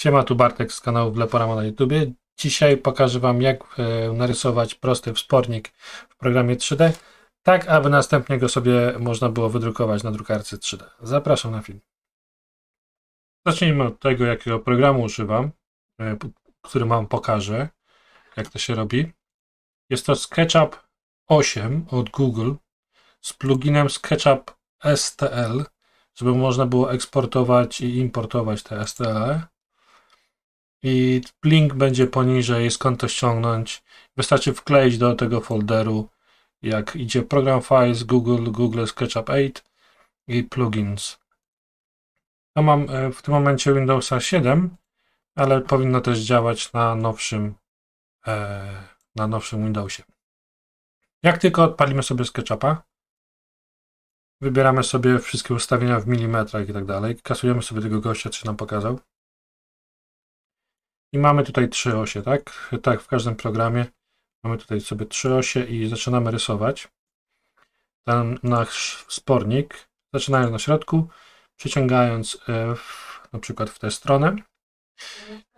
Siema, tu Bartek z kanału Wleporama na YouTubie. Dzisiaj pokażę Wam, jak e, narysować prosty wspornik w programie 3D, tak aby następnie go sobie można było wydrukować na drukarce 3D. Zapraszam na film. Zacznijmy od tego, jakiego programu używam, e, który Wam pokażę, jak to się robi. Jest to SketchUp 8 od Google z pluginem SketchUp STL, żeby można było eksportować i importować te STL i link będzie poniżej, skąd to ściągnąć. Wystarczy wkleić do tego folderu, jak idzie program files, Google, Google SketchUp 8 i plugins. Ja mam e, w tym momencie Windowsa 7, ale powinno też działać na nowszym, e, na nowszym Windowsie. Jak tylko odpalimy sobie SketchUpa, wybieramy sobie wszystkie ustawienia w milimetrach i tak dalej, kasujemy sobie tego gościa, co nam pokazał. I mamy tutaj trzy osie, tak? Tak, w każdym programie mamy tutaj sobie trzy osie i zaczynamy rysować. Ten nasz spornik, zaczynając na środku, przyciągając e, w, na przykład w tę stronę.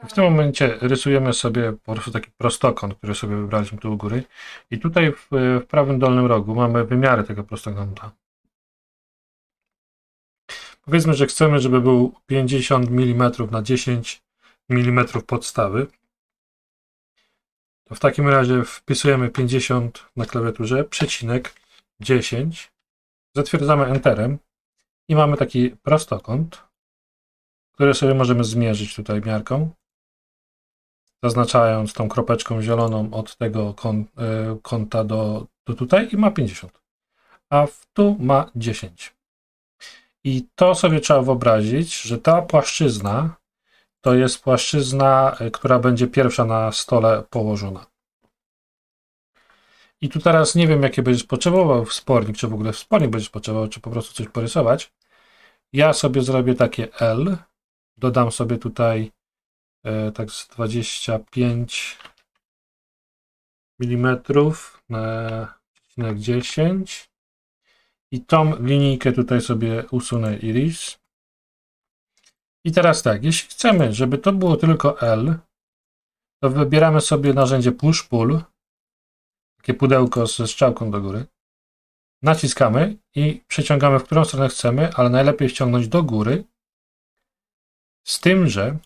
W tym momencie rysujemy sobie po prostu taki prostokąt, który sobie wybraliśmy tu u góry. I tutaj w, w prawym dolnym rogu mamy wymiary tego prostokąta. Powiedzmy, że chcemy, żeby był 50 mm na 10 mm podstawy. To w takim razie wpisujemy 50 na klawiaturze, przecinek 10, zatwierdzamy Enterem i mamy taki prostokąt, który sobie możemy zmierzyć tutaj miarką, zaznaczając tą kropeczką zieloną od tego e, kąta do, do tutaj i ma 50, a tu ma 10. I to sobie trzeba wyobrazić, że ta płaszczyzna to jest płaszczyzna, y, która będzie pierwsza na stole położona. I tu teraz nie wiem, jakie będziesz potrzebował wspornik, czy w ogóle wspornik będziesz potrzebował, czy po prostu coś porysować. Ja sobie zrobię takie L, dodam sobie tutaj e, tak z 25 mm na 10 i tą linijkę tutaj sobie usunę iris. I teraz tak, jeśli chcemy, żeby to było tylko L, to wybieramy sobie narzędzie Push Pull, takie pudełko ze strzałką do góry. Naciskamy i przeciągamy w którą stronę chcemy, ale najlepiej ściągnąć do góry. Z tym, że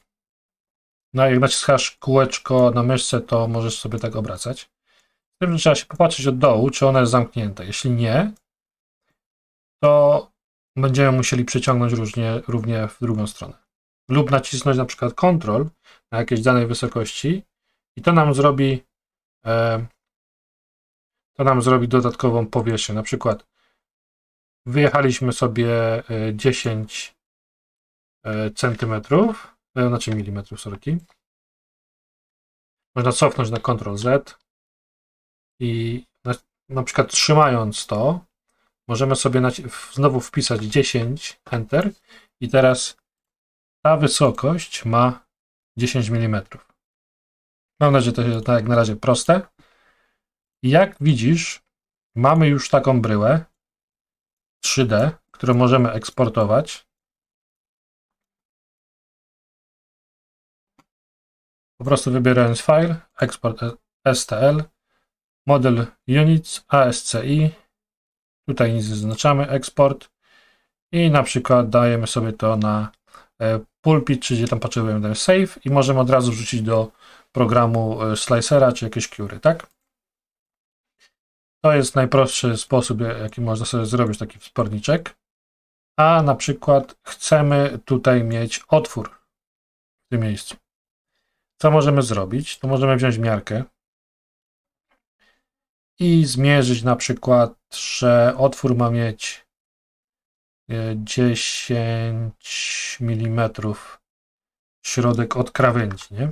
no jak naciskasz kółeczko na myszce, to możesz sobie tak obracać. Z tym, że trzeba się popatrzeć od dołu, czy ona jest zamknięta. Jeśli nie, to będziemy musieli przeciągnąć różnie, równie w drugą stronę lub nacisnąć na przykład Ctrl na jakiejś danej wysokości i to nam zrobi e, to nam zrobi dodatkową powierzchnię. Na przykład wyjechaliśmy sobie 10 e, e, centymetrów, znaczy milimetrów, sorki. Można cofnąć na Ctrl Z i na, na przykład trzymając to, możemy sobie znowu wpisać 10 Enter i teraz ta wysokość ma 10 mm. Mam nadzieję, że to jest tak jak na razie proste. Jak widzisz, mamy już taką bryłę 3D, którą możemy eksportować. Po prostu wybierając file, eksport STL, model units, ASCII, tutaj nic zaznaczamy, eksport i na przykład dajemy sobie to na pulpit, czy gdzie tam potrzebujemy ten save i możemy od razu wrzucić do programu e, slicera, czy jakieś cury, tak? To jest najprostszy sposób, jaki można sobie zrobić taki wsporniczek. A na przykład chcemy tutaj mieć otwór w tym miejscu. Co możemy zrobić? To możemy wziąć miarkę i zmierzyć na przykład, że otwór ma mieć 10 mm środek od krawędzi, nie?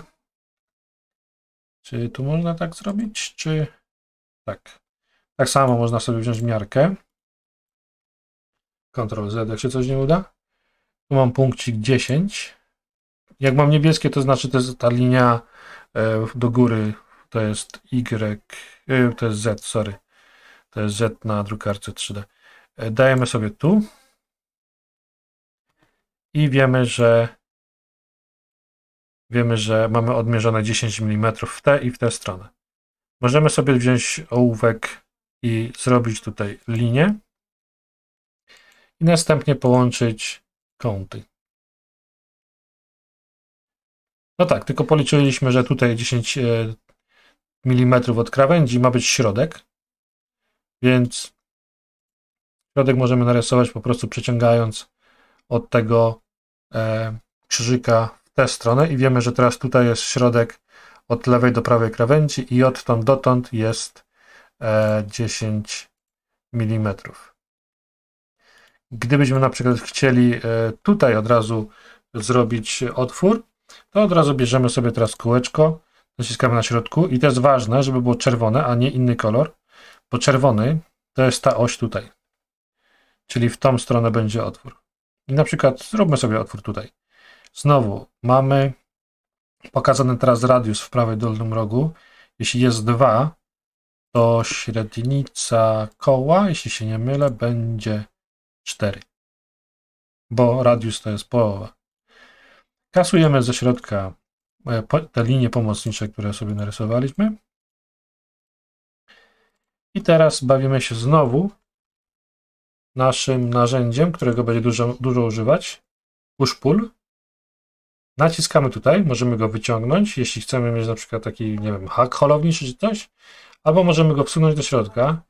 Czy tu można tak zrobić, czy tak? Tak samo można sobie wziąć miarkę. Ctrl Z, jak się coś nie uda. Tu mam punkcik 10. Jak mam niebieskie, to znaczy to jest ta linia e, do góry, to jest Y, e, to jest Z, sorry. To jest Z na drukarce 3D. E, dajemy sobie tu i wiemy, że wiemy, że mamy odmierzone 10 mm w tę i w tę stronę. Możemy sobie wziąć ołówek i zrobić tutaj linię i następnie połączyć kąty. No tak, tylko policzyliśmy, że tutaj 10 e, mm od krawędzi ma być środek, więc środek możemy narysować po prostu przeciągając od tego krzyżyka w tę stronę i wiemy, że teraz tutaj jest środek od lewej do prawej krawędzi i odtąd dotąd jest 10 e, mm. Gdybyśmy na przykład chcieli tutaj od razu zrobić otwór, to od razu bierzemy sobie teraz kółeczko, naciskamy na środku i to jest ważne, żeby było czerwone, a nie inny kolor, bo czerwony to jest ta oś tutaj, czyli w tą stronę będzie otwór. I na przykład zróbmy sobie otwór tutaj. Znowu mamy pokazany teraz radius w prawej dolnym rogu. Jeśli jest 2, to średnica koła, jeśli się nie mylę, będzie 4. Bo radius to jest połowa. Kasujemy ze środka e, te linie pomocnicze, które sobie narysowaliśmy. I teraz bawimy się znowu naszym narzędziem, którego będzie dużo, dużo używać. Push pull. Naciskamy tutaj, możemy go wyciągnąć, jeśli chcemy mieć na przykład taki, nie wiem, hak holowniczy czy coś, albo możemy go wsunąć do środka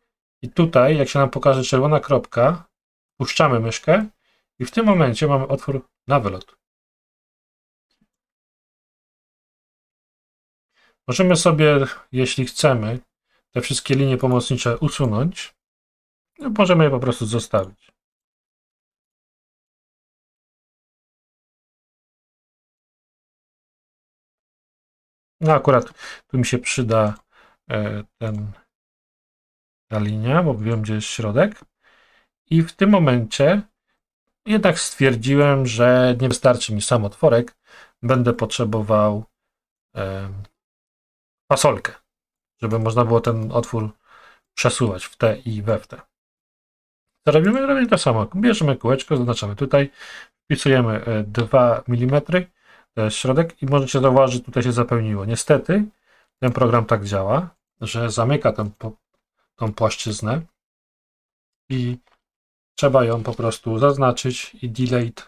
i tutaj, jak się nam pokaże czerwona kropka, puszczamy myszkę i w tym momencie mamy otwór na wylot. Możemy sobie, jeśli chcemy, te wszystkie linie pomocnicze usunąć. No, możemy je po prostu zostawić. No akurat tu mi się przyda e, ten, ta linia, bo wiem, gdzie jest środek. I w tym momencie jednak stwierdziłem, że nie wystarczy mi sam otworek. Będę potrzebował fasolkę, żeby można było ten otwór przesuwać w te i we w te. Co robimy? Robimy to samo. Bierzemy kółeczko, zaznaczamy tutaj, wpisujemy 2 e, mm, to jest środek i możecie zauważyć, że tutaj się zapełniło. Niestety ten program tak działa, że zamyka tę, tą płaszczyznę i trzeba ją po prostu zaznaczyć i delete,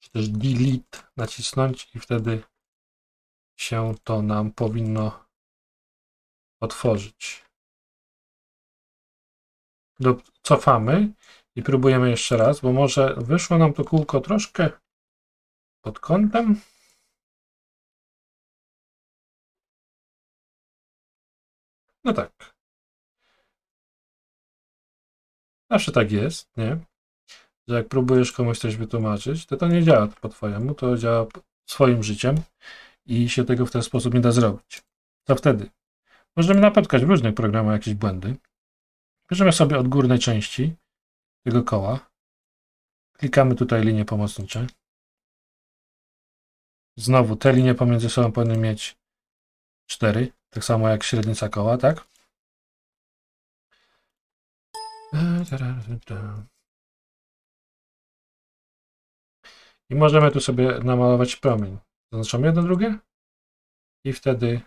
czy też delete nacisnąć i wtedy się to nam powinno otworzyć. Do, cofamy i próbujemy jeszcze raz, bo może wyszło nam to kółko troszkę pod kątem. No tak. Zawsze tak jest, nie? Że jak próbujesz komuś coś wytłumaczyć, to to nie działa po twojemu, to działa swoim życiem i się tego w ten sposób nie da zrobić. Co wtedy? Możemy napotkać w różnych programach jakieś błędy. Bierzemy sobie od górnej części tego koła. Klikamy tutaj linie pomocnicze. Znowu te linie pomiędzy sobą powinny mieć 4, tak samo jak średnica koła, tak? I możemy tu sobie namalować promień. Zaznaczamy jedno, drugie i wtedy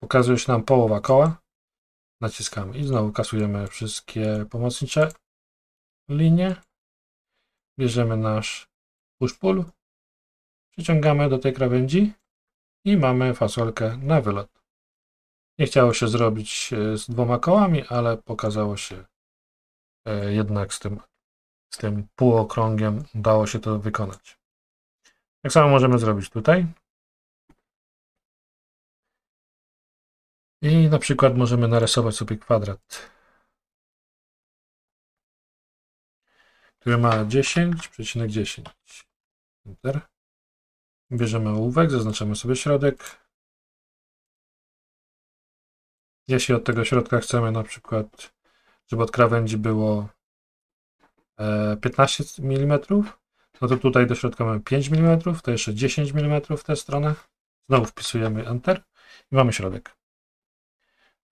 Pokazuje się nam połowa koła. Naciskamy i znowu kasujemy wszystkie pomocnicze linie. Bierzemy nasz push-pull, przyciągamy do tej krawędzi i mamy fasolkę na wylot. Nie chciało się zrobić e, z dwoma kołami, ale pokazało się e, jednak z tym, z tym półokrągiem dało się to wykonać. Tak samo możemy zrobić tutaj. I na przykład możemy narysować sobie kwadrat, który ma 10,10. 10. Enter. Bierzemy ołówek, zaznaczamy sobie środek. Jeśli od tego środka chcemy na przykład, żeby od krawędzi było 15 e, mm, no to tutaj do środka mamy 5 mm, to jeszcze 10 mm w tę stronę. Znowu wpisujemy Enter i mamy środek.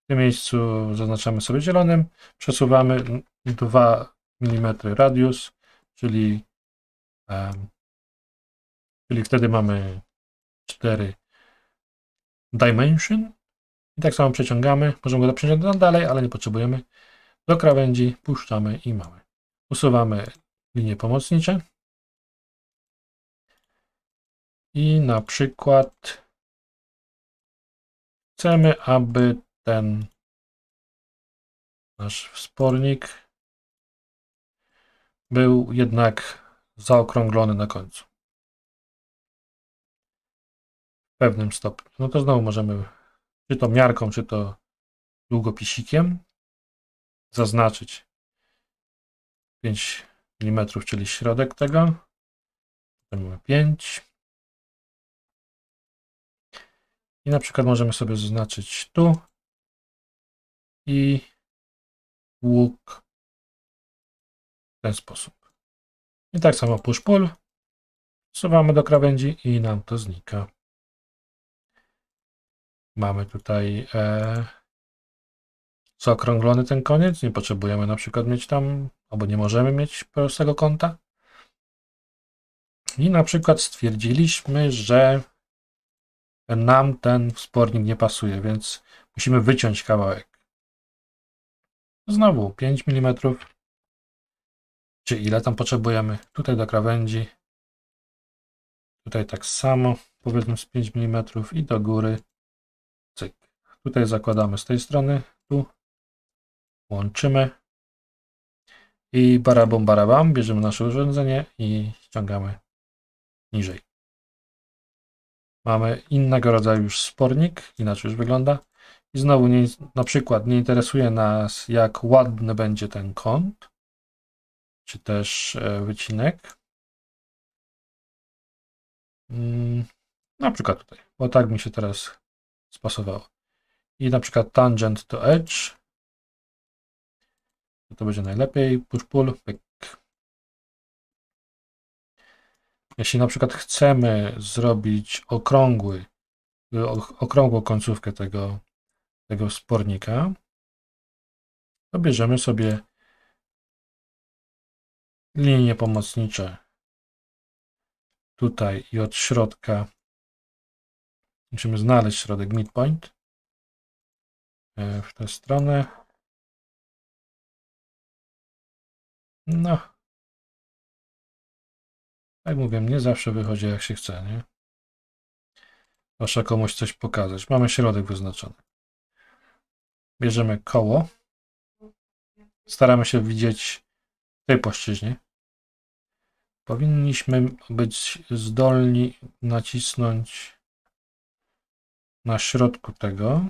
W tym miejscu zaznaczamy sobie zielonym, przesuwamy 2 mm radius, czyli, um, czyli wtedy mamy 4 dimension i tak samo przeciągamy. Możemy go przeciągnąć dalej, ale nie potrzebujemy. Do krawędzi puszczamy i mamy. Usuwamy linie pomocnicze. I na przykład chcemy, aby ten nasz wspornik był jednak zaokrąglony na końcu. W pewnym stopniu. No to znowu możemy czy to miarką, czy to długopisikiem zaznaczyć 5 mm, czyli środek tego. Potem mamy 5. I na przykład możemy sobie zaznaczyć tu i łuk w ten sposób. I tak samo push-pull. Wsuwamy do krawędzi i nam to znika. Mamy tutaj e, zaokrąglony ten koniec. Nie potrzebujemy na przykład mieć tam, albo nie możemy mieć prostego kąta. I na przykład stwierdziliśmy, że nam ten wspornik nie pasuje, więc musimy wyciąć kawałek. Znowu 5 mm. Czy ile tam potrzebujemy? Tutaj do krawędzi. Tutaj tak samo, powiedzmy z 5 mm i do góry. Cyk. Tutaj zakładamy z tej strony, tu łączymy i barabom barabam, bierzemy nasze urządzenie i ściągamy niżej. Mamy innego rodzaju już spornik, inaczej już wygląda. I znowu nie, na przykład nie interesuje nas jak ładny będzie ten kąt, czy też e, wycinek. Mm, na przykład tutaj, bo tak mi się teraz spasowało. I na przykład tangent to edge. To będzie najlepiej. Push pull. Jeśli na przykład chcemy zrobić okrągły, okrągłą końcówkę tego, tego spornika, to bierzemy sobie linie pomocnicze tutaj i od środka musimy znaleźć środek midpoint e, w tę stronę. No, jak mówię, nie zawsze wychodzi jak się chce, nie? Proszę komuś coś pokazać. Mamy środek wyznaczony. Bierzemy koło. Staramy się widzieć w tej płaszczyźnie. Powinniśmy być zdolni nacisnąć na środku tego,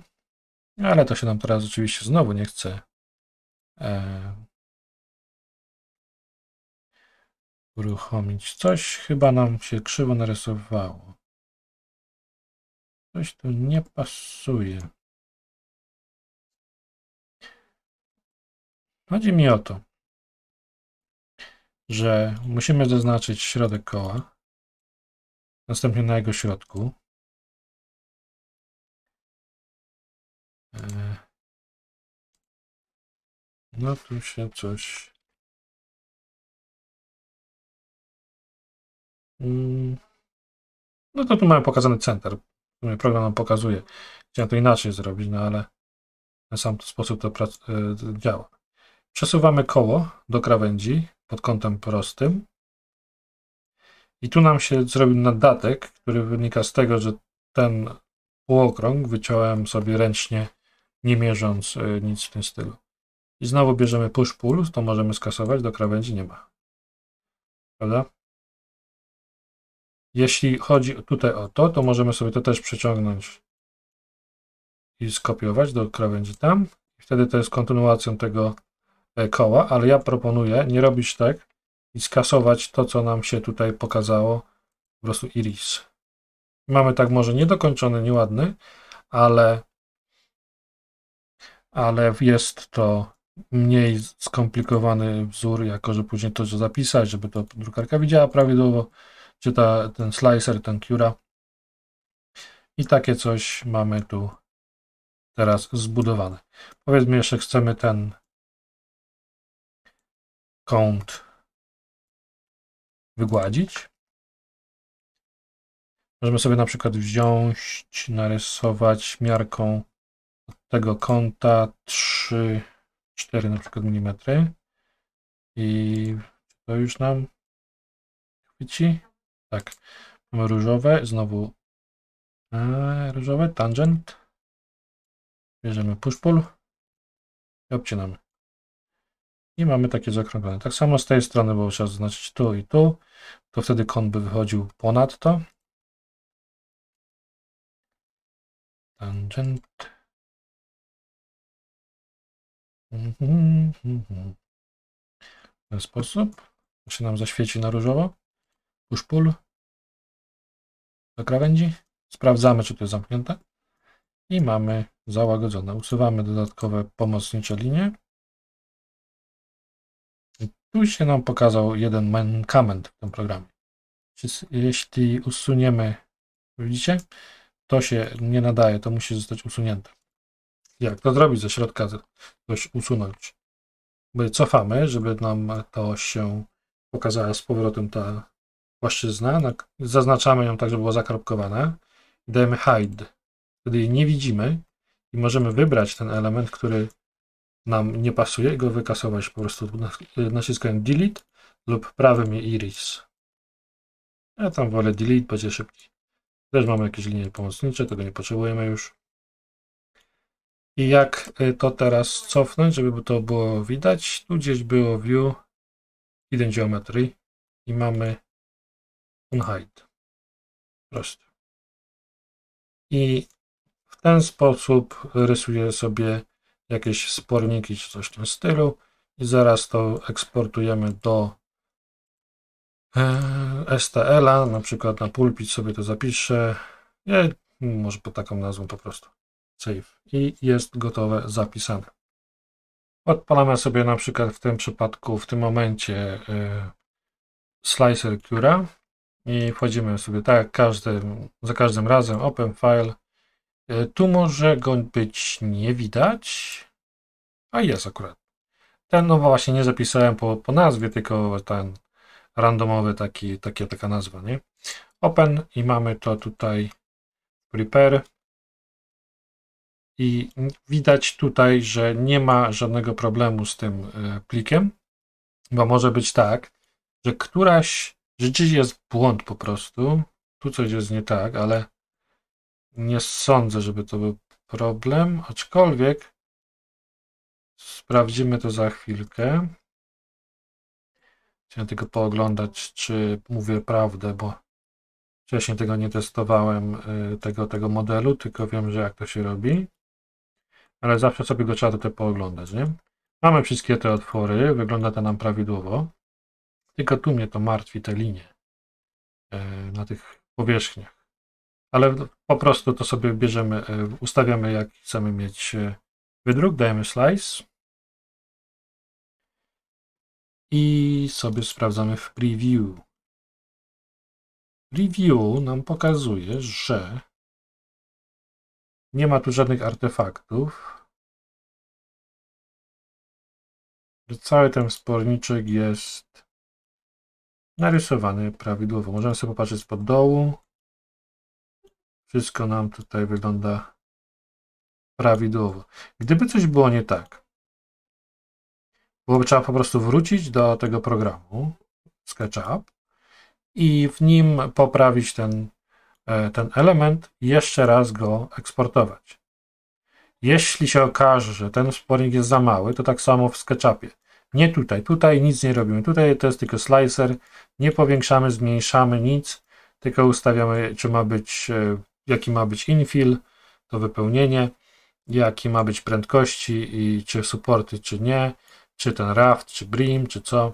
ale to się nam teraz oczywiście znowu nie chce e, uruchomić. Coś chyba nam się krzywo narysowało. Coś tu nie pasuje. Chodzi mi o to, że musimy zaznaczyć środek koła, następnie na jego środku. E, no tu się coś Mm. No to tu mamy pokazany center. Program nam pokazuje. Chciałem to inaczej zrobić, no ale na sam sposób to e, działa. Przesuwamy koło do krawędzi pod kątem prostym. I tu nam się zrobił nadatek, który wynika z tego, że ten półokrąg wyciąłem sobie ręcznie, nie mierząc e, nic w tym stylu. I znowu bierzemy push-pull, to możemy skasować, do krawędzi nie ma. Prawda? Jeśli chodzi tutaj o to, to możemy sobie to też przeciągnąć i skopiować do krawędzi tam. Wtedy to jest kontynuacją tego koła, ale ja proponuję nie robić tak i skasować to, co nam się tutaj pokazało, po prostu iris. Mamy tak może niedokończony, nieładny, ale, ale jest to mniej skomplikowany wzór, jako że później to zapisać, żeby to drukarka widziała prawidłowo czy ta, ten slicer, ten Cura. I takie coś mamy tu teraz zbudowane. Powiedzmy jeszcze chcemy ten kąt wygładzić. Możemy sobie na przykład wziąć, narysować miarką od tego kąta 3, 4 na przykład milimetry i to już nam chwyci. Tak, mamy różowe, znowu e, różowe, tangent. Bierzemy push-pull i obcinamy. I mamy takie zakrąglone. Tak samo z tej strony, bo trzeba zaznaczyć tu i tu, to wtedy kąt by wychodził ponad to. Tangent. W ten sposób. To się nam zaświeci na różowo. Push-pull. Do krawędzi. Sprawdzamy, czy to jest zamknięte. I mamy załagodzone. Usuwamy dodatkowe pomocnicze linie. Tu się nam pokazał jeden mankament w tym programie. Jeśli usuniemy, widzicie, to się nie nadaje, to musi zostać usunięte. Jak to zrobić ze środka, coś usunąć? My cofamy, żeby nam to się pokazała z powrotem ta płaszczyzna. Zaznaczamy ją tak, żeby było zakropkowane. Dajemy hide. Wtedy jej nie widzimy i możemy wybrać ten element, który nam nie pasuje i go wykasować po prostu naciskając delete lub prawym iris. Ja tam wolę delete, będzie szybki. Też mamy jakieś linie pomocnicze, tego nie potrzebujemy już. I jak y, to teraz cofnąć, żeby to było widać? Tu gdzieś było view, hidden geometry i mamy unhide. Proste. I w ten sposób rysuję sobie jakieś sporniki czy coś w tym stylu i zaraz to eksportujemy do e, STL-a, na przykład na pulpit sobie to zapiszę. Ja, może pod taką nazwą po prostu. Save. I jest gotowe, zapisane. Odpalamy sobie na przykład w tym przypadku, w tym momencie y, slicer Cura i wchodzimy sobie tak każdym, za każdym razem open file. Y, tu może go być nie widać, a jest akurat. Ten no właśnie nie zapisałem po, po nazwie, tylko ten randomowy taki, takie, taka nazwa, nie? Open i mamy to tutaj prepare i widać tutaj, że nie ma żadnego problemu z tym e, plikiem, bo może być tak, że któraś, że gdzieś jest błąd po prostu, tu coś jest nie tak, ale nie sądzę, żeby to był problem, aczkolwiek sprawdzimy to za chwilkę. Chciałem tylko pooglądać, czy mówię prawdę, bo wcześniej tego nie testowałem, e, tego, tego modelu, tylko wiem, że jak to się robi ale zawsze sobie go trzeba tutaj pooglądać, nie? Mamy wszystkie te otwory, wygląda to nam prawidłowo, tylko tu mnie to martwi, te linie e, na tych powierzchniach. Ale po prostu to sobie bierzemy, e, ustawiamy jak chcemy mieć e, wydruk, dajemy slice i sobie sprawdzamy w preview. Preview nam pokazuje, że nie ma tu żadnych artefaktów. Cały ten sporniczek jest narysowany prawidłowo. Możemy sobie popatrzeć spod dołu. Wszystko nam tutaj wygląda prawidłowo. Gdyby coś było nie tak, byłoby trzeba po prostu wrócić do tego programu SketchUp i w nim poprawić ten E, ten element i jeszcze raz go eksportować. Jeśli się okaże, że ten spornik jest za mały, to tak samo w SketchUpie. Nie tutaj, tutaj nic nie robimy. Tutaj to jest tylko slicer, nie powiększamy, zmniejszamy nic, tylko ustawiamy, czy ma być, e, jaki ma być infill, to wypełnienie, jaki ma być prędkości i czy supporty, czy nie, czy ten raft, czy brim, czy co.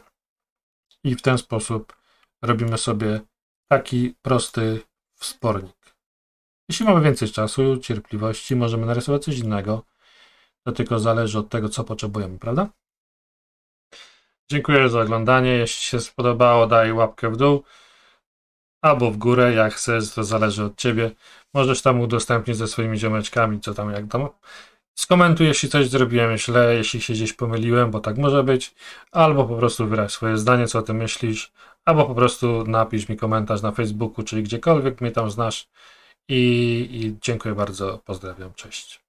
I w ten sposób robimy sobie taki prosty wspornik. Jeśli mamy więcej czasu, cierpliwości, możemy narysować coś innego. To tylko zależy od tego, co potrzebujemy, prawda? Dziękuję za oglądanie. Jeśli się spodobało, daj łapkę w dół albo w górę, jak chcesz, to zależy od Ciebie. Możesz tam udostępnić ze swoimi ziomeczkami, co tam, jak tam. Skomentuj, jeśli coś zrobiłem źle, jeśli się gdzieś pomyliłem, bo tak może być, albo po prostu wyraź swoje zdanie, co o tym myślisz, albo po prostu napisz mi komentarz na Facebooku, czyli gdziekolwiek mnie tam znasz. I, i dziękuję bardzo, pozdrawiam, cześć.